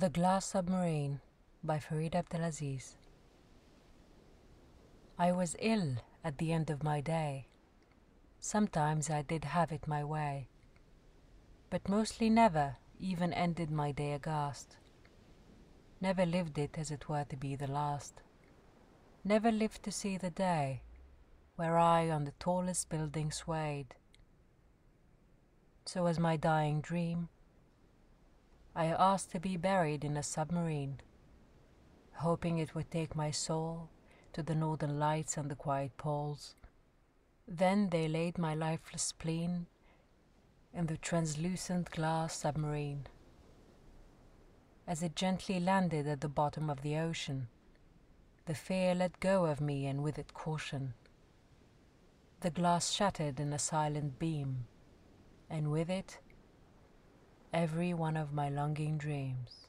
The Glass Submarine by Farida Abdel Aziz. I was ill at the end of my day. Sometimes I did have it my way, but mostly never even ended my day aghast. Never lived it as it were to be the last. Never lived to see the day where I on the tallest building swayed. So was my dying dream I asked to be buried in a submarine, hoping it would take my soul to the northern lights and the quiet poles. Then they laid my lifeless spleen in the translucent glass submarine. As it gently landed at the bottom of the ocean, the fear let go of me and with it caution. The glass shattered in a silent beam, and with it every one of my longing dreams.